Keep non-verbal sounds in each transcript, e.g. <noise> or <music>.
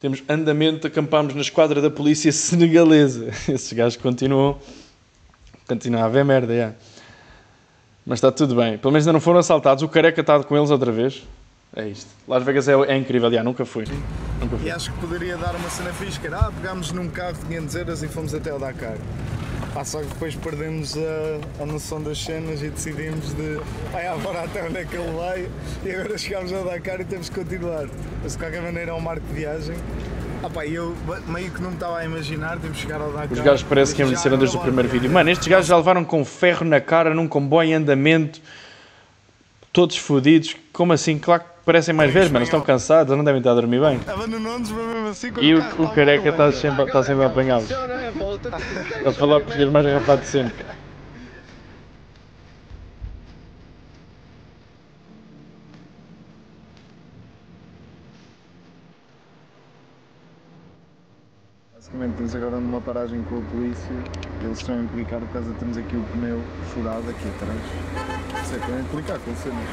Temos andamento, acampámos na esquadra da polícia senegalesa. <laughs> Esses gajos continuam. Continuam a haver merda, yeah. Mas está tudo bem. Pelo menos ainda não foram assaltados. O careca está com eles outra vez. É isto. Las Vegas é, é incrível, já, nunca fui. Nunca fui. E acho que poderia dar uma cena era, ah, pegámos num carro de 500 euros e fomos até o Dakar. Ah, só que depois perdemos a, a noção das cenas e decidimos de, ai, agora até onde é que ele vai e agora chegámos ao Dakar e temos que continuar. Mas de qualquer maneira é um marco de viagem. Ah pá, eu meio que não me estava a imaginar, temos que chegar ao Dakar. Os gajos parece que Já envelheceram desde o primeiro vídeo. Mano, estes gajos já levaram com ferro na cara num comboio em andamento, todos fodidos. Como assim? Claro que parecem mais velhos, mano. Estão cansados, não devem estar a dormir bem. Abandonou-nos, mas mesmo assim E o, o careca está bem. sempre, está sempre a apanhá-los. Ele falou que os mais rapado de sempre. Basicamente estamos agora numa paragem com a polícia, eles estão a implicar por causa temos aqui o pneu furado aqui atrás. Sei, estão a implicar com cenas.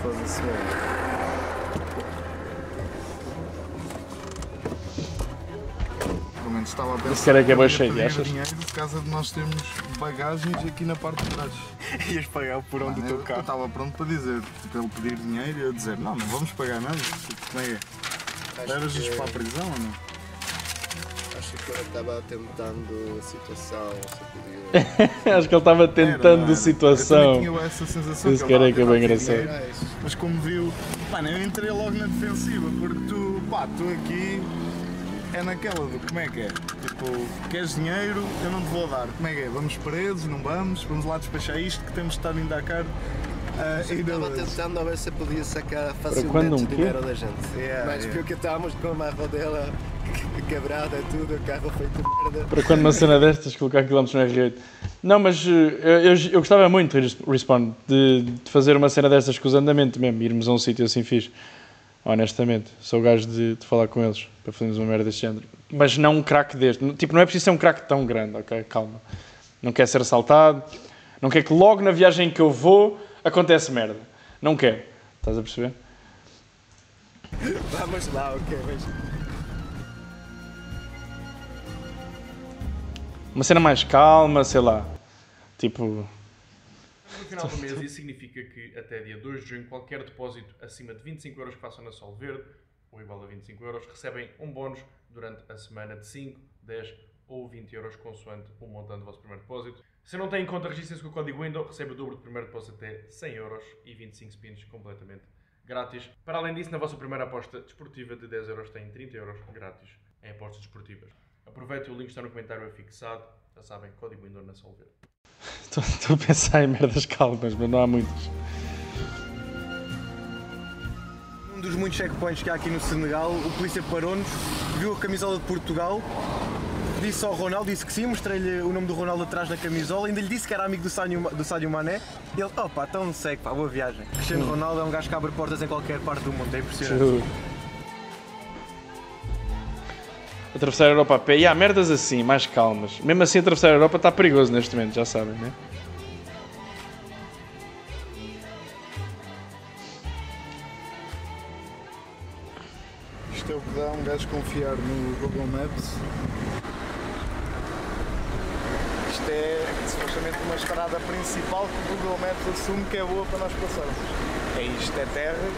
Foda-se velho. Pelo menos estava a pensar cara é que é eu pedir achas? dinheiro por causa de nós termos bagagens aqui na parte de trás. <laughs> Ias pagar por onde o eu teu eu carro. estava pronto para dizer, tipo, ele pedir dinheiro e eu dizer, não, não vamos pagar nada. Tipo, como é que é? Levas-nos para a prisão ou não? Acho que ele estava tentando a situação, se podia. <laughs> Acho que ele estava Era, tentando era? situação. Eu tinha essa sensação. Esse que ele careca é estava a bem engraçado. dinheiro, Era isso. Mas como viu, mano, eu entrei logo na defensiva, porque tu, pá, tu aqui é naquela do como é que é? Tipo, queres dinheiro, eu não te vou dar. Como é que é? Vamos presos, não vamos? Vamos lá despachar isto que temos de estar em Dakar. E Estava tentando a ver se podia sacar facilmente o dinheiro da gente. Yeah, Mas yeah. porque estávamos com uma rodela quebrada e tudo, o carro feito merda. Para quando uma cena destas colocar quilómetros no R8. Não, mas eh, eu, eu, eu gostava muito, Res- Respawn, de, de fazer uma cena destas com os andamentos mesmo, irmos a um sítio assim fixe. Honestamente, sou o gajo de, de falar com eles para fazermos uma merda deste género. Mas não um craque deste. Tipo, não é preciso ser um craque tão grande, ok? Calma. Não quer ser assaltado, não quer que logo na viagem que eu vou acontece merda. Não quer. Estás a perceber? Vamos lá, ok, mas Uma cena mais calma, sei lá. Tipo, No final do mês, isso significa que até dia 2 de junho, qualquer depósito acima de 25 euros que façam na Sol Verde, ou igual a 25 euros, recebem um bónus durante a semana de 5, 10 ou 20 euros, consoante o montante do vosso primeiro depósito. Se não têm em conta, registrem-se com o código WINDOW, recebe o dobro do primeiro depósito até 100 euros e 25 spins completamente grátis. Para além disso, na vossa primeira aposta desportiva de 10 euros, têm 30 euros grátis em apostas desportivas. Aproveitem, o link está no comentário afixado. Já sabem, código WINDOW na Sol Verde. estou <laughs> estou a pensar em merdas calmas, mas não há muitas. Um dos muitos checkpoints que há aqui no Senegal, o polícia parou-nos, viu a camisola de Portugal, disse ao Ronaldo, disse que sim, mostrei-lhe o nome do Ronaldo atrás da camisola, ainda lhe disse que era amigo do Sadio, do Sadio Mané, e ele, opa, então segue, pá, boa viagem. Cristiano Ronaldo é um gajo que abre portas em qualquer parte do mundo, é impressionante. Juro. Atravessar a Europa a pé. E há merdas assim, mais calmas. Mesmo assim, atravessar a Europa está perigoso neste momento, já sabem, né? Isto é o que dá um gajo confiar no Google Maps. Isto é supostamente uma estrada principal que o Google Maps assume que é boa para nós passarmos. É isto, é terra.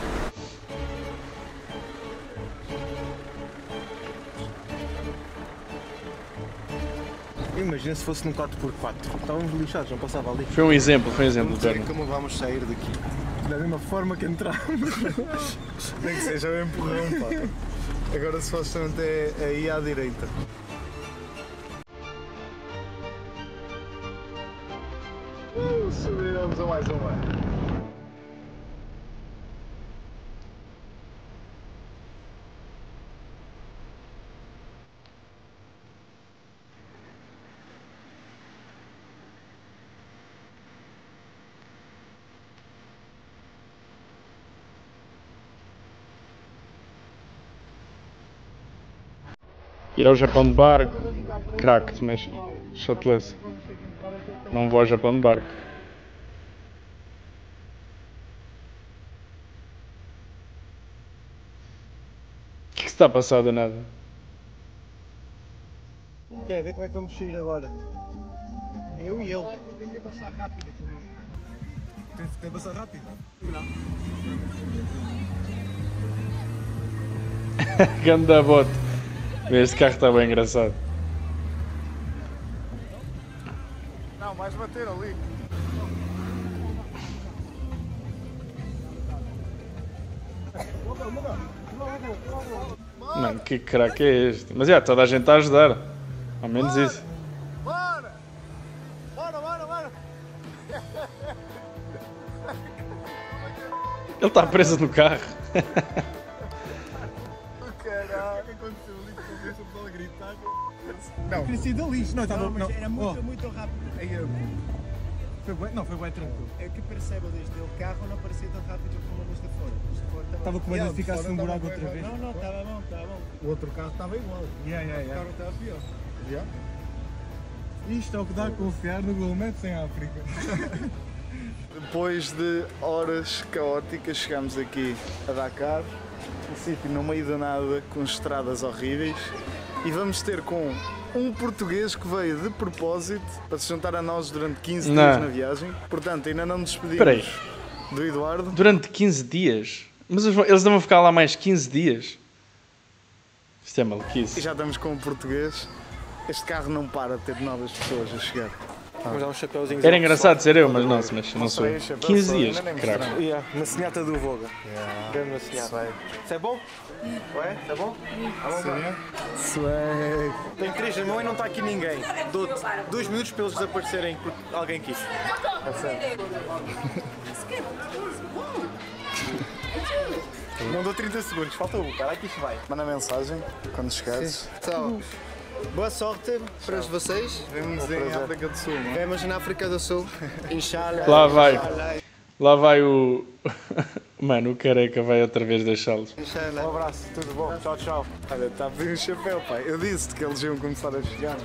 Imagina se fosse num 4x4, estávamos lixados, não passava ali. Foi um exemplo, foi um exemplo, vamos ver Berno. como vamos sair daqui. Da mesma forma que entramos. Nem que seja um empurrão, pá. <laughs> Agora supostamente é aí à direita. Ir ao Japão de barco, craque, mas shotless. Não vou ao Japão de barco. O que é que se está passado nada. Quer ver como é que vamos sair agora? Eu e ele. Tem que passar rápido. Tem que passar rápido? Ganda bote. Este carro está bem engraçado. Não, vais bater ali. Mano, que craque é este? Mas é, toda a gente está a ajudar. Ao menos isso. Bora! Bora, bora, bora! Ele está preso no carro. <laughs> Não. Tinha sido lixo. Não, estava. Não, Era muito, Oh, muito rápido. aí eu- Foi bem, não, foi bem tranquilo. É que percebo desde o carro não parecia tão rápido como nos de fora. Os de fora Estava com medo Yeah, de fora num buraco outra vez. Não, não, estava bom, estava bom. O outro carro estava igual. Yeah, yeah, O yeah. carro estava pior. Já? Isto é o que dá a confiar no Google Maps em África. <laughs> Depois de horas caóticas, chegamos aqui a Dakar, um sítio no meio do nada, com estradas horríveis, e vamos ter com um português que veio de propósito para se juntar a nós durante 15 Não. dias na viagem. Portanto, ainda não nos despedimos Espera do Eduardo. Durante 15 dias? Mas eles não vão ficar lá mais 15 dias? Isto é E maluquice. já estamos com um português. Este carro não para de ter novas pessoas a chegar. Vamos dar uns chapéuzinhos. Era engraçado ser eu, mas não, mas não sou eu. Mostrei o chapéu, 15 só, dias, nem craque. Yeah, na senhata do Voga. Grande senhata. Isso é bom? Ué, isso é bom? Swag. Tenho três na mão e não está aqui ninguém. Dou-te dois minutos para eles desaparecerem porque alguém quis. Não dou 30 segundos, falta um, cara, aqui se vai. Manda mensagem quando chegares. Então, boa sorte para vocês. Vemos em África do Sul, não é? Vemos na África do Sul. <laughs> Inshallah. Lá vai. Lá vai o. <laughs> Mano, o careca vai outra vez deixá-los. Um abraço, tudo bom? Tchau, tchau. Olha, está a pedir um chapéu, pai. Eu disse-te que eles iam começar a chegar.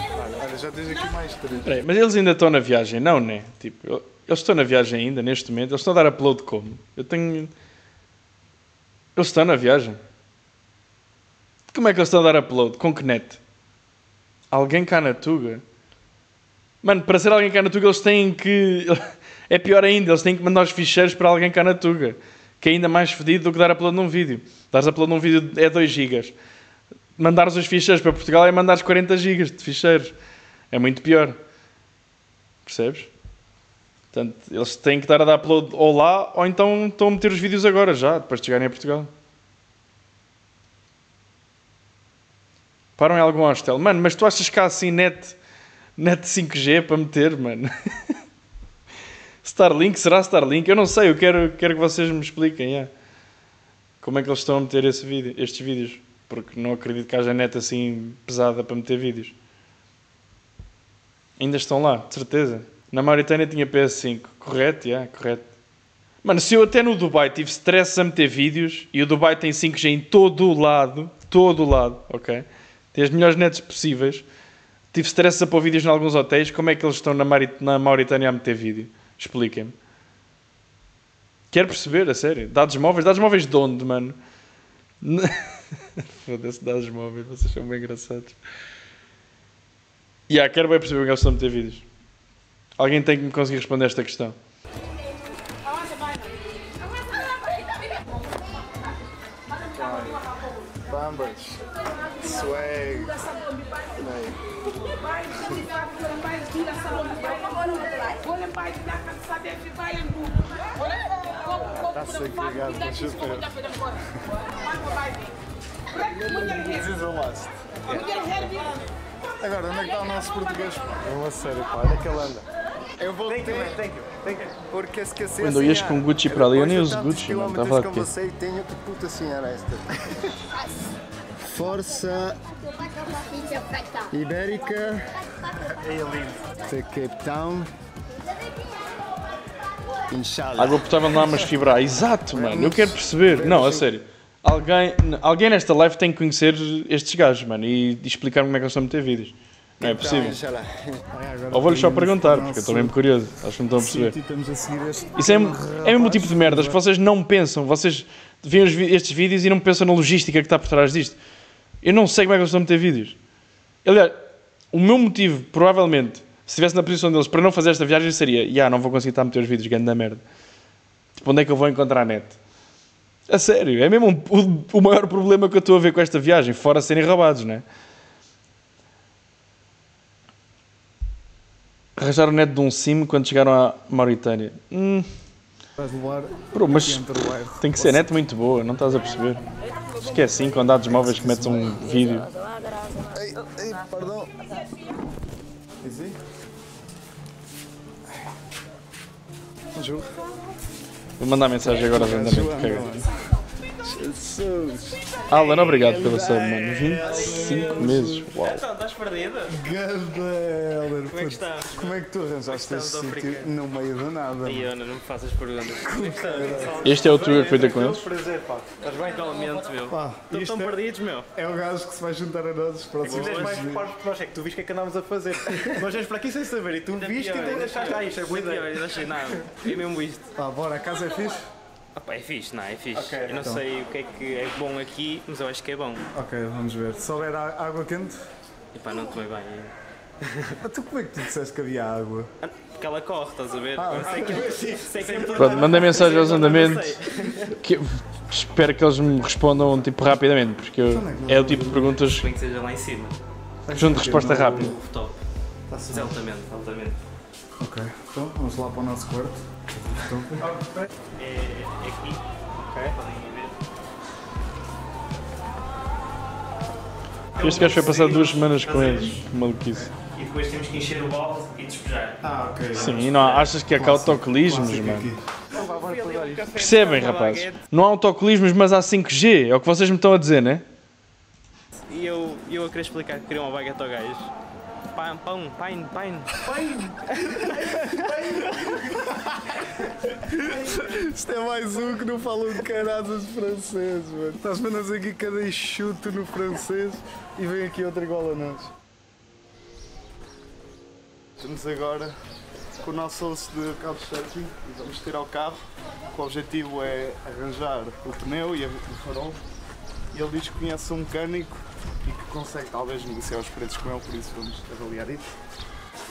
Olha, olha, já tens aqui mais três. Peraí, mas eles ainda estão na viagem, não, né? Tipo, eu- eles estão na viagem ainda, neste momento. Eles estão a dar upload como? Eu tenho. Eles estão na viagem. Como é que eles estão a dar upload? Com que net? Alguém cá na Tuga? Mano, para ser alguém cá na Tuga, eles têm que. <laughs> É pior ainda, eles têm que mandar os ficheiros para alguém cá na Tuga. Que é ainda mais fedido do que dar upload num vídeo. Dares upload num vídeo é 2 GB. Mandares os ficheiros para Portugal é mandares 40 GB de ficheiros. É muito pior. Percebes? Portanto, eles têm que estar a dar upload ou lá, ou então estão a meter os vídeos agora, já, depois de chegarem a Portugal. Param em algum hostel. Mano, mas tu achas que há assim net, net 5G para meter, mano? <laughs> Starlink? Será Starlink? Eu não sei, eu quero, quero que vocês me expliquem, yeah. Como é que eles estão a meter esse vídeo, estes vídeos? Porque não acredito que haja net assim pesada para meter vídeos. Ainda estão lá, de certeza. Na Mauritânia tinha PS5, correto? Yeah, correto. Mano, se eu até no Dubai tive stress a meter vídeos e o Dubai tem 5G em todo o lado, todo o lado, ok? Tem as melhores nets possíveis. Tive stress a pôr vídeos em alguns hotéis. Como é que eles estão na, Mari- na Mauritânia a meter vídeo? Expliquem-me. Quero perceber, a sério. Dados móveis? Dados móveis de onde, mano? <laughs> Foda-se, dados móveis. Vocês são bem engraçados. Yeah, quero bem perceber como é que eles estão a meter vídeos. Alguém tem que me conseguir responder esta questão. Bambas. Swag. Está segregado com chapéu. Desisolaste. Agora, onde é que está o nosso português? É uma sério, pá, onde é que ele anda? Eu vou Thank you, man, thank you, thank you. Porque esqueci Quando eu ias com Gucci para ali, eu nem uso Gucci, mano. Estava a falar de com quê? você e tenho que puta senhora esta. Força Ibérica. De Cape Town. Inshallah. Água potável não há mas fibrar. Exato, mano. Eu quero perceber. Não, a sério. Alguém, alguém nesta live tem que conhecer estes gajos, mano, e, e explicar como é que eles estão a meter vídeos. Não é possível. Ou <laughs> vou-lhe só podemos perguntar, porque eu estou mesmo curioso. Acho que não estão a perceber. Isso é, é mesmo o tipo de merdas que vocês não pensam. Vocês veem estes vídeos e não pensam na logística que está por trás disto. Eu não sei como é que eles estão a meter vídeos. Aliás, o meu motivo, provavelmente, se estivesse na posição deles para não fazer esta viagem, seria: já, não vou conseguir estar a meter os vídeos, grande da merda. Tipo, onde é que eu vou encontrar a net? A sério, é mesmo um- o, o maior problema que eu estou a ver com esta viagem, fora serem roubados, não é? Arranjaram net de um sim quando chegaram à Mauritânia. Hum, Vais levar bro, mas o bairro. tem que ser net muito boa, não estás a perceber? Acho que é assim com dados móveis que metes um vídeo. Ei, ei, perdão. Easy. Vou mandar mensagem agora andamentos. Alan, obrigado pelo sub, mano. 25 meses. Uau. Estás perdida? Ganda. Como é que estás? Como é que tu arranjaste esse a sítio no meio do nada? E Ana, não me faças perguntas. <laughs> Este é o Tuga que foi ter com eles. Prazer, pá. Estás bem? Igualmente, meu. Estão é, perdidos, meu. é o gajo que se vai juntar a nós os Tu próximos és mais dias. preocupado que nós, é que tu viste o que é que andámos a fazer. nós viemos para aqui sem saber e tu viste e achaste, ah, isto é boa ideia. não achei nada. É mesmo isto. Pá, bora, a casa é fixe? Opa, é fixe, não, é fixe. Ok, eu não então. sei o que é que é bom aqui, mas eu acho que é bom. Ok, vamos ver. Se houver água quente, E pá, não tomei bem. <laughs> ah, tu como é que tu disseste que havia água? Porque ela corre, estás a ver? Ah, Eu sei que, sei que é Pronto, manda mensagem aos andamentos. Que eu espero que eles me respondam tipo rapidamente, porque eu- é o tipo de perguntas Bem que seja lá em cima. que são de resposta rápida. Top. Altamente, altamente. Ok, então vamos lá para o nosso quarto. Então, É, é aqui. Ok. Podem ver. Este gajo foi passar duas semanas com eles. Que Maluquice. E depois temos que encher o balde e despejar. ah, ok. Sim, e não há- achas que há cá autocolismos, Clássico mano? Percebem, rapaz? Não há autocolismos, mas há 5G. É o que vocês me estão a dizer, né? E eu, eu a querer explicar que queria uma baguete ao gajo. Pão, pão, pain, <laughs> <laughs> pain. Isto é mais um que não fala um caraças de francês, mano. Estás vendo nós aqui cada enxuto no francês e vem aqui outro igual a nós. Estamos agora com o nosso osso de couchsurfing e vamos tirar o carro. O objetivo é arranjar o pneu e a- o farol. E ele diz que conhece um mecânico e que consegue talvez negociar os preços com ele, por isso vamos avaliar isso.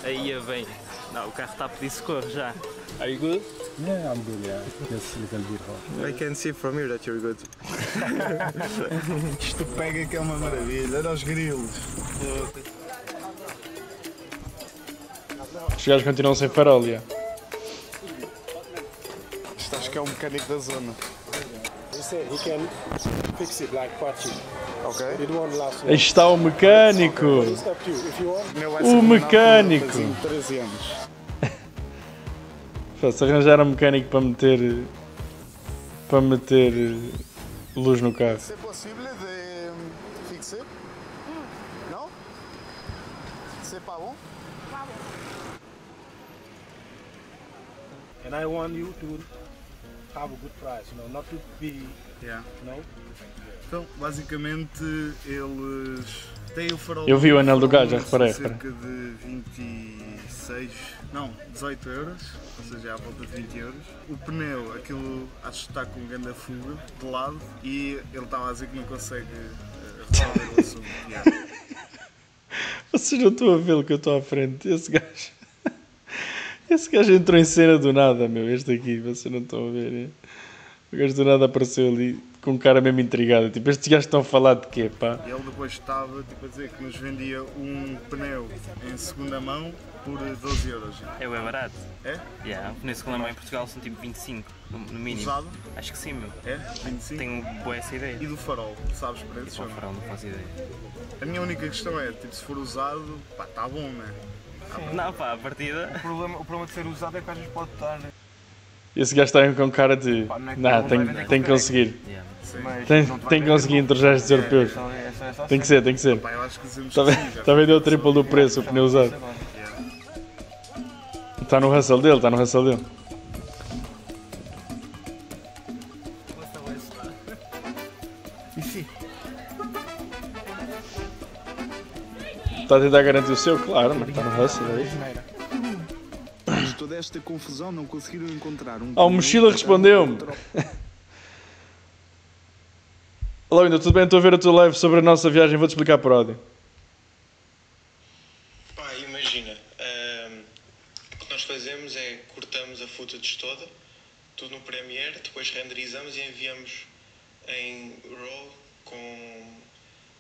Aí a vem. Não, o carro está a pedir socorro já. Are you good? Yeah, I'm good, yeah. Just a little bit hot. I can see from here that you're good. <laughs> Isto pega que é uma maravilha, olha os grilos. Os gajos continuam sem farol, já. Isto acho que é um mecânico da zona. He said he can fix it like patching. Está o mecânico! O mecânico. porque eu fazia 13 anos. Pá, Se arranjar um mecânico para meter. para meter luz no carro. C'est possible de fixer Non C'est pas bon and I want you to have a good price, you know, not to be, Yeah. you know. Então, basicamente, eles têm o farol. Eu vi o anel do gajo, já reparei, Cerca de 26, não, 18 euros, ou seja, à volta de 20 euros. O pneu, aquilo acho que está com grande fuga de lado e ele estava a dizer que não consegue eh, resolver o assunto. <laughs> Vocês não estão a vê-lo que eu estou à frente. Esse gajo. <laughs> Esse gajo entrou em cena do nada, meu. Este aqui, vocês não estão a ver. né? O gajo do nada apareceu ali com um cara mesmo intrigado. Tipo, estes gajos estão a falar de quê, pá? E ele depois estava tipo, a dizer que nos vendia um pneu em segunda mão por 12 euros. É bem barato. É? Yeah, o pneu segunda mão em Portugal são tipo 25, no no mínimo. Usado? Acho que sim, meu. É? 25? Tenho boa essa ideia. E do farol, sabes preços? Ou não? farol, não faço ideia. A minha única questão é, tipo, se for usado, pá, tá bom, né? Não, pá, a partida. O problema, o problema de ser usado é que às vezes pode estar. Esse gajo está com cara de. Pá, não é que Não, não tem, vender tem que conseguir. Yeah. Tem, não te vai tem que conseguir entre os gestos É, europeus. é é é Tem que ser, tem que ser. Está a vender o triplo do preço, o pneu usado. Está no hustle dele, está no hustle dele. Está a tentar garantir o seu, claro, mas está no hustle aí. Depois de toda esta confusão, não conseguiram encontrar um. Ah, o mochila respondeu-me. Olá, <laughs> ainda tudo bem? Estou a ver a tua live sobre a nossa viagem, vou-te explicar por áudio. Pá, imagina, ahm, o que nós fazemos é cortamos a footage toda, tudo no Premiere, depois renderizamos e enviamos em RAW com,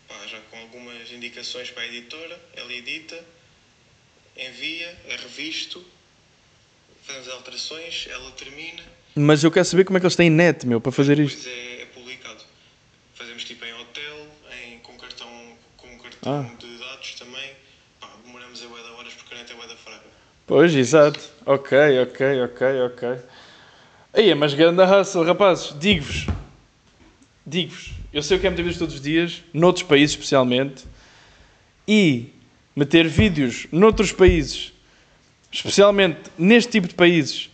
pá, já com algumas indicações para a editora, ela edita, envia, é revisto, alterações, ela termina, Mas eu quero saber como é que eles têm net, meu, para fazer isto. é, é publicado. Fazemos tipo em hotel, em, com cartão, com cartão Ah. de dados também, pá, demoramos a da horas porque a net é da fraca. Pois, exato. Ok, ok, ok, ok. Aí, mas grande hustle, rapazes, digo-vos. Digo-vos. Eu sei o que é meter vídeos todos os dias, noutros países especialmente, e meter vídeos noutros países, especialmente neste tipo de países,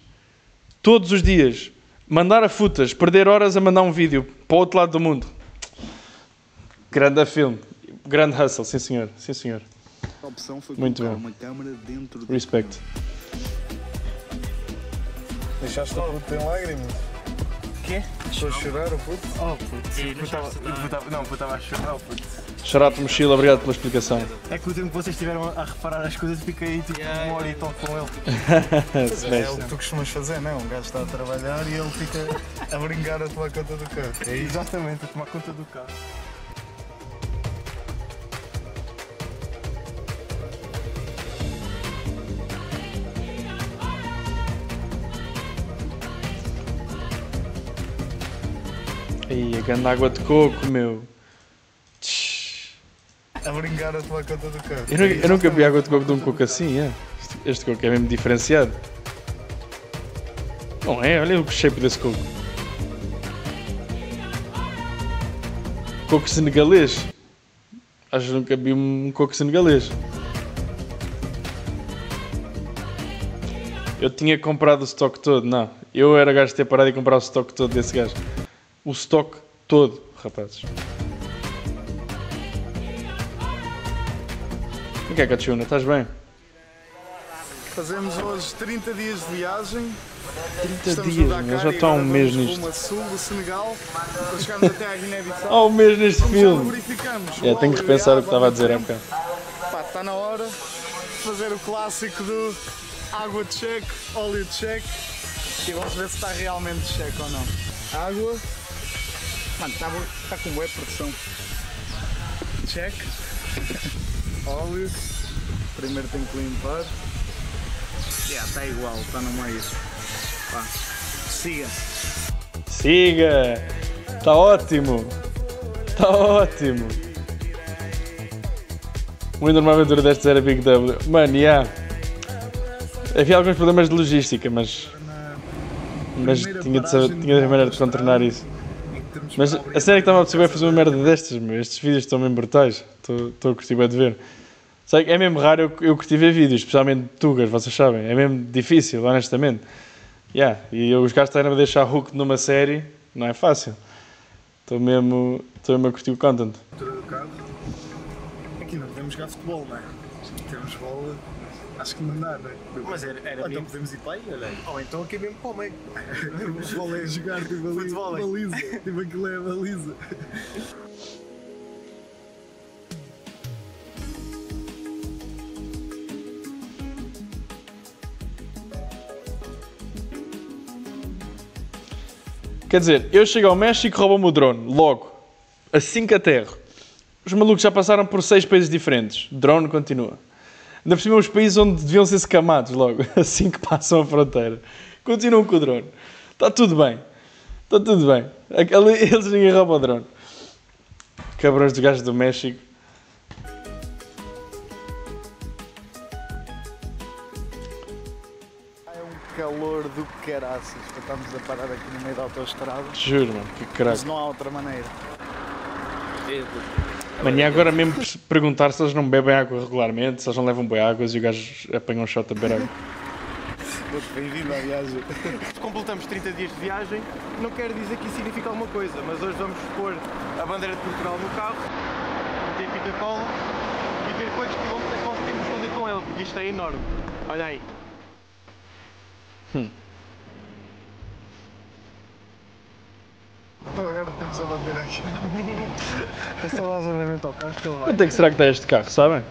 todos os dias, mandar a futas, perder horas a mandar um vídeo para o outro lado do mundo. Grande filme. Grande hustle, sim senhor. Sim senhor. A opção foi Muito bom. uma câmara dentro do Respect. Deixaste o puto em lágrimas? Quê? Estou a chorar o puto? Oh, puto. Eu puto, puto, não, puto, estava a chorar, oh, puto. Charato Mochila, obrigado pela explicação. É que o tempo que vocês estiveram a reparar as coisas, fiquei tipo uma hora e tal com ele. Se <laughs> É o que tu costumas fazer, não? Um gajo está a trabalhar e ele fica a brincar a tomar conta do carro. É? Exatamente, a tomar conta do carro. Aí, a grande água de coco, meu. A brincar a tomar conta do carro. Eu, nunca- eu nunca vi água de coco de um coco assim, é? Este, este coco é mesmo diferenciado. Não é? Olha o shape desse coco. Coco senegalês. Acho que nunca vi um coco senegalês. Eu tinha comprado o estoque todo, não. Eu era gajo de ter parado e comprar o estoque todo desse gajo. O estoque todo, rapazes. O que é, Cachuna? Estás bem? Fazemos hoje 30 dias de viagem. 30 Estamos dias, Dakar já está há um mês nisto. a sul do Senegal para chegarmos até à Guiné-Bissau. <laughs> Há um mês neste Como filme. É, tenho que repensar o que estava a dizer há bocado. Pá, está na hora de fazer o clássico do água cheque, óleo cheque e vamos ver se está realmente cheque ou não. Água. Mano, está, está com boa produção. Cheque. <laughs> óleo. Primeiro tenho que limpar. Yeah, está igual, está no meio. Pá. Siga. Siga! Está ótimo! Está ótimo! Muito numa aventura destas era Big W. Mano, yeah. Havia alguns problemas de logística, mas. Mas tinha de, saber, tinha de maneira de contornar isso. Mas a é que estava a perceber fazer uma merda destas. Estes vídeos estão mesmo brutais. Estou a curtir bem de ver. Sei é mesmo raro eu, eu curtir ver vídeos, especialmente tugas, vocês sabem. É mesmo difícil, honestamente. Yeah. E os gajos estarem a deixar hook numa série, não é fácil. Estou mesmo, estou mesmo a curtir o content. Aqui não podemos jogar futebol, não é? Temos bola. Acho que não dá, não é? Mas era, era Ou então mesmo. podemos ir para aí, olha aí. Ou então aqui mesmo para o meio. <laughs> O futebol é jogar tipo ali, Futebol é. baliza. Tipo aquilo é a baliza. Quer dizer, eu chego ao México e roubam-me o drone, logo. Assim que aterro. Os malucos já passaram por seis países diferentes. Drone continua. Ainda por cima, os países onde deviam ser escamados logo, <laughs> assim que passam a fronteira. Continuam com o drone. Está tudo bem. Está tudo bem. Ali- <laughs> Eles ninguém rouba o drone. Cabrões dos gajos do México. É um calor do caraças. Estamos a parar aqui no meio da autoestrada. Juro, mano, que Mas craque. não há outra maneira. Mano, e agora mesmo per- perguntar se eles não bebem água regularmente, se eles não levam bem águas e o gajo apanha um shot a beber água. Bem-vindo à viagem. Completamos 30 dias de viagem, não quer dizer que isso significa alguma coisa, mas hoje vamos pôr a bandeira de Portugal no carro, meter fita cola e ver quantos quilómetros é que conseguimos fazer com ele, porque isto é enorme. Olha aí. Agora temos a bater aqui. É só dar andamento ao carro. Quanto é que será que está este carro, sabem?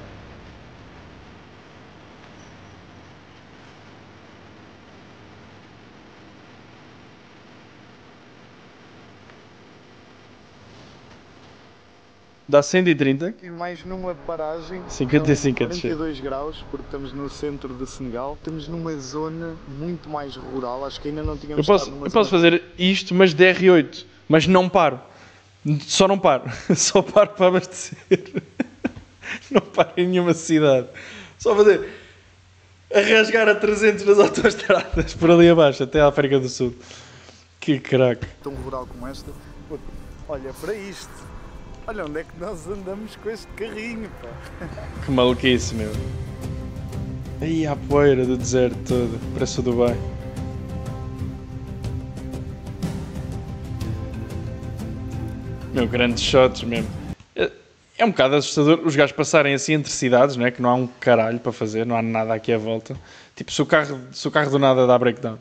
Dá 130? E mais numa paragem. 55 a descer. 42 graus, porque estamos no centro de Senegal. Estamos numa zona muito mais rural. Acho que ainda não Eu tínhamos posso, estado numa eu posso fazer isto, mas de R8. Mas não paro. Só não paro. <laughs> Só paro para abastecer. <laughs> Não paro em nenhuma cidade. Só fazer. A rasgar a 300 nas autoestradas por ali abaixo, até à África do Sul. Que craque. tão rural como esta. Olha para isto. Olha onde é que nós andamos com este carrinho, pá. Que maluquice, meu. Aí a poeira do deserto todo. Parece o Dubai. Meu, grandes shots mesmo. É- É um bocado assustador os gajos passarem assim entre cidades, não é? Que não há um caralho para fazer, não há nada aqui à volta. Tipo, se o carro, se o carro do nada dá breakdown.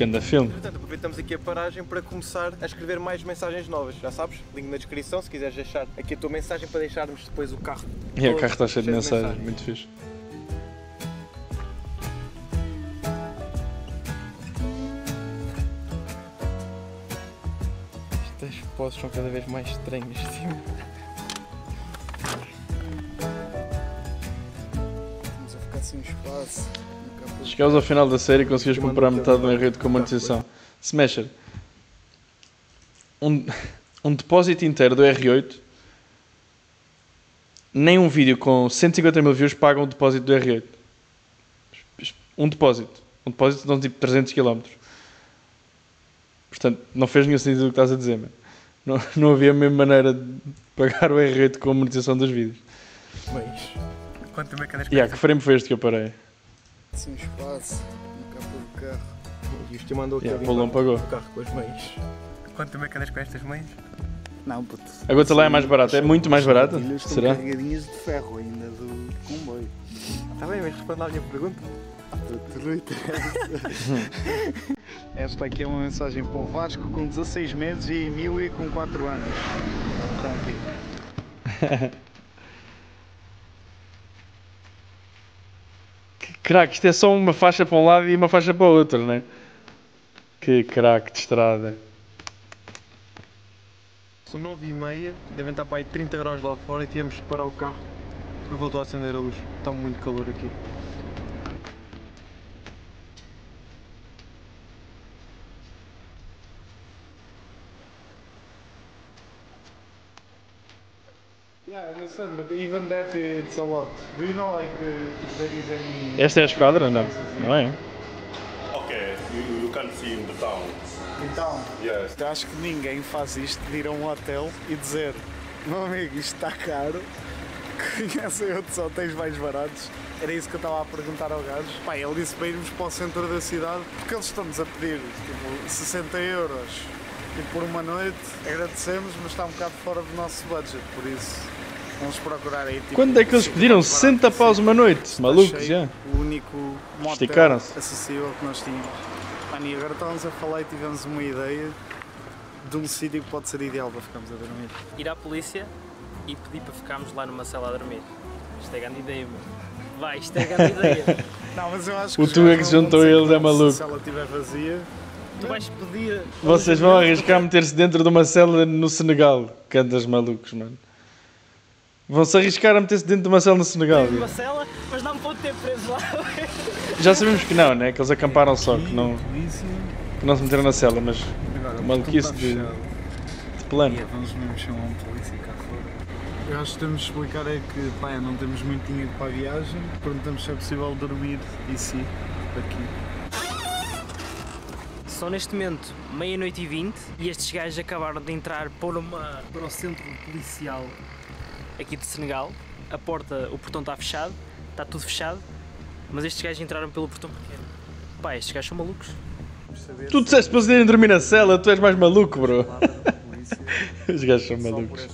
Ganda filme. Portanto, aproveitamos aqui a paragem para começar a escrever mais mensagens novas. Já sabes? Link na descrição se quiseres deixar aqui a tua mensagem para deixarmos depois o carro. E o carro está cheio de mensagens, muito fixe. Estas poses são cada vez mais estranhas. <laughs> Estamos a ficar sem espaço. Chegámos ao final da série e conseguimos comprar metade de uma rede com monetização. Smasher, um, um depósito inteiro do R8, nem um vídeo com 150 mil views paga um depósito do R8. Um depósito. Um depósito de um tipo 300 km. Portanto, não fez nenhum sentido o que estás a dizer, man. Não, não havia a mesma maneira de pagar o R8 com a monetização dos vídeos. Mas. Quanto tempo é que yeah, que frame foi este que eu parei? Sem espaço. No capa do carro. E isto mandou aqui Yeah, a o Paulão pagou. o carro com as mães. Quanto é que andas com estas mães? Não, puto. A gota lá é mais barata. É muito mais barata? Será? carregadinhas de ferro ainda do comboio. Está bem, mas responde lá a minha pergunta. <laughs> Esta aqui é uma mensagem para o Vasco com 16 meses e Emília com 4 anos. Está aqui. <laughs> craque, isto é só uma faixa para um lado e uma faixa para o outro, né? Que craque de estrada. São 9 e meia, devem estar para aí 30 graus lá fora e tivemos de parar o carro porque voltou a acender a luz. Está muito calor aqui. Yeah, I understand, but even that it's a lot. Do you know like uh, if there is any Esta é a esquadra? Não, não é? Okay, you, you can see in the town. Então, Yes. eu acho que ninguém faz isto de ir a um hotel e dizer meu amigo, isto está caro, <laughs> conhecem outros hotéis mais baratos. Era isso que eu estava a perguntar ao gajo. Pá, ele disse para irmos para o centro da cidade porque eles estão-nos a pedir tipo, 60 euros e por uma noite. Agradecemos, mas está um bocado fora do nosso budget, por isso vamos procurar aí. Tipo, Quando é que eles um pediram mais barato 60 paus uma noite? Malucos, já. O único motel Esticaram-se. acessível que nós tínhamos. Mano, e agora estávamos a falar e tivemos uma ideia de um sítio que pode ser ideal para ficarmos a dormir. ir à polícia e pedir para ficarmos lá numa cela a dormir. Isto é grande ideia, meu. Vai, isto é grande ideia. <laughs> Não, mas eu acho que O os tu é que se juntou a eles, é maluco. Se ela estiver vazia, tu vais pedir. Vocês vão arriscar meter-se dentro de uma cela no Senegal. Cantas malucos, mano. Vão-se arriscar a meter-se dentro de uma cela no Senegal. uma cela, mas não me pode ter preso lá. <laughs> Já sabemos que não, né? Que eles acamparam só, que não, que não se meteram na cela, mas Agora, maluquice de, de plano. Yeah, vamos mesmo chamar um polícia cá fora. Eu acho que temos de explicar é que pá, não temos muito dinheiro para a viagem, perguntamos se é possível dormir e sim aqui. São neste momento meia-noite e vinte e estes gajos acabaram de entrar por uma, para o centro policial aqui de Senegal, a porta, o portão está fechado, está tudo fechado, mas estes gajos entraram pelo portão pequeno. Pá, estes gajos são malucos. Tu disseste para eles dormir na cela, tu és mais maluco, bro. <laughs> Os gajos são malucos.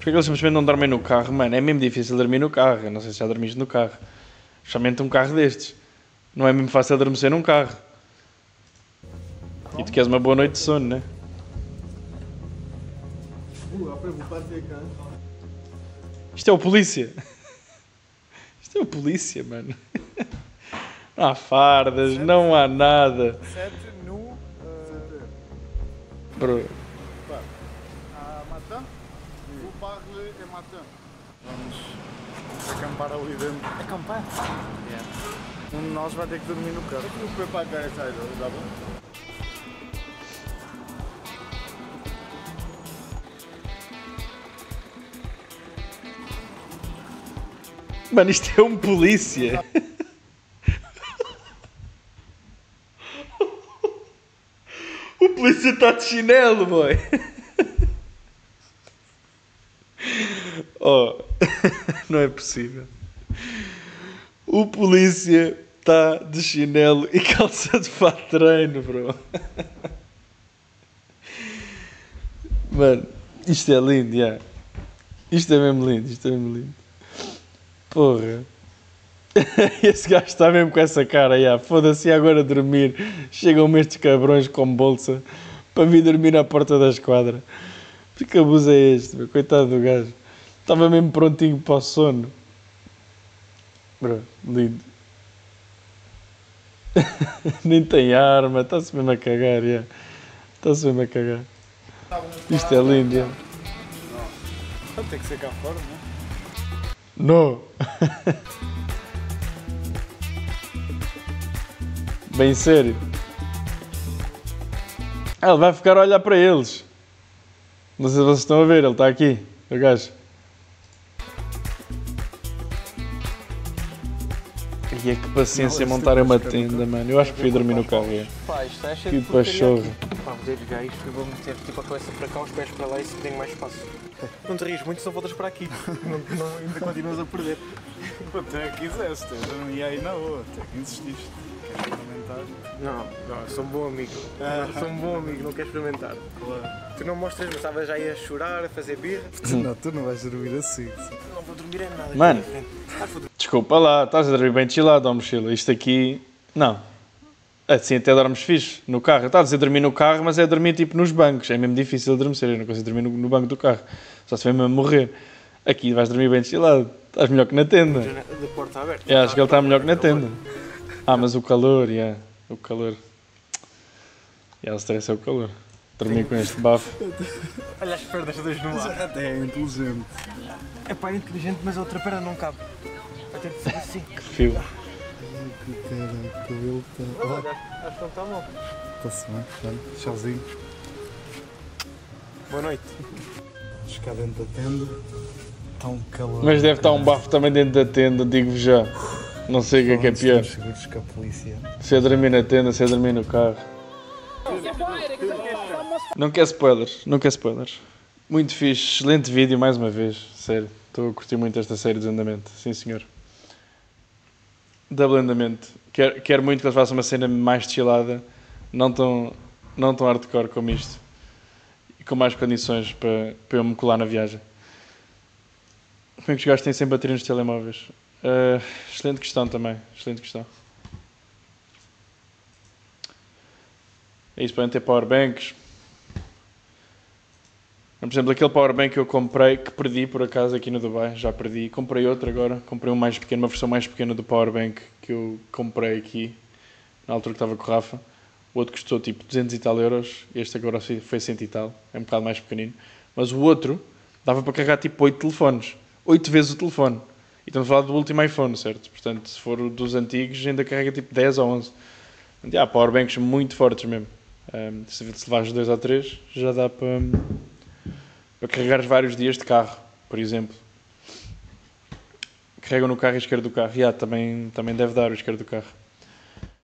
Porque que eles simplesmente não dormem no carro, mano? É mesmo difícil dormir no carro. Eu não sei se já dormiste no carro. Especialmente um carro destes. Não é mesmo fácil adormecer num carro. E tu queres uma boa noite de sono, né? Isto é o polícia. <laughs> Isto é o polícia, mano. Não <laughs> há fardas, não há nada. Sete no. Uh, Bro. matin. Vous parlez é matin. Vamos acampar ali dentro. Acampar? Um de nós vai ter que dormir no carro. Foi para a essa dá bom? Mano, isto é um polícia. O polícia está de chinelo, boy. Oh, <laughs> não é possível. O polícia está de chinelo e calça de fato treino, bro. Mano, isto é lindo, já. Isto é mesmo lindo, isto é mesmo lindo. Porra. <laughs> Esse gajo está mesmo com essa cara, já. Foda-se, agora dormir. Chegam-me estes cabrões com bolsa para vir dormir na porta da esquadra. Que abuso é este, meu? coitado do gajo. Estava mesmo prontinho para o sono. Bro, lindo. <laughs> Nem tem arma, está-se mesmo a cagar, já. Está-se mesmo a cagar. Isto é lindo, já. Então tem que ser cá fora, não é? Não. <laughs> Bem sério. Ele vai ficar a olhar para eles. Não sei se vocês estão a ver, ele está aqui, o gajo. E paciência montar uma tenda, mano. Eu acho que fui dormir no carro. é. Pá, isto é cheio Que de aqui. Pá, vou ter gajos, eu vou meter tipo a cabeça para cá, os pés para lá e se tenho mais espaço. Não te rias muito, só voltas para aqui. Não, não, ainda continuas a perder. <laughs> Até quiseste, eu não ia aí na rua, até que insististe. Experimentar? Não, não, sou um bom amigo. Sou um bom amigo, não quero experimentar. Claro. Tu não mostras, mas estavas já aí a chorar, a fazer birra. Não, tu não vais dormir assim. Não vou dormir em nada. Mano. Ah. Desculpa lá, estás a dormir bem chillado, ó mochila. Isto aqui. Não. Assim até dormes fixe no carro. Estás a dizer dormir no carro, mas é dormir tipo nos bancos. É mesmo difícil adormecer. Eu não consigo dormir no, no banco do carro. Só se vem mesmo morrer. Aqui vais dormir bem chillado. Estás melhor que na tenda. De porta aberta. Eu acho que ele está melhor que na tenda. Ah, mas o calor, yeah. O calor. E yeah, o stress é o calor. Dormir com este bafo. Olha as pernas todas no ar. Até é inteligente. É pá, é inteligente, mas a outra perna não cabe. Vai ter de ser assim. Que fio. Que cara, o cabelo está. Olha, acho que não está bom. Está-se bem, olha, tchauzinho. Boa noite. Chegar dentro da tenda. Está um calor. Mas deve estar um bafo também dentro da tenda, digo-vos já. Não sei o que é que é pior. Seguros que a polícia. Se é dormir na tenda, se é dormir no carro. Não quer spoilers, não quer spoilers. Muito fixe, excelente vídeo mais uma vez, sério. Estou a curtir muito esta série de andamento, sim senhor. Double andamento. Quero, quero muito que eles façam uma cena mais chillada, não tão, não tão hardcore como isto. E com mais condições para, para eu me colar na viagem. Como é que os gajos têm sem bateria nos telemóveis? Ah, excelente questão também, excelente questão. É isso, podem ter powerbanks. Por exemplo, aquele powerbank que eu comprei, que perdi por acaso aqui no Dubai, já perdi. Comprei outro agora, comprei um mais pequeno, uma versão mais pequena do powerbank que eu comprei aqui, na altura que estava com o Rafa. O outro custou tipo 200 e tal euros, este agora foi 100 e tal, é um bocado mais pequenino. Mas o outro dava para carregar tipo 8 telefones, 8 vezes o telefone. E estamos a falar do último iPhone, certo? Portanto, se for dos antigos, ainda carrega tipo 10 ou 11. Portanto, há powerbanks muito fortes mesmo. Um, se levares dois ou três, já dá para, para carregares vários dias de carro, por exemplo. Carregam no carro e esquerdo do carro. Yeah, também, também deve dar o esquerdo do carro.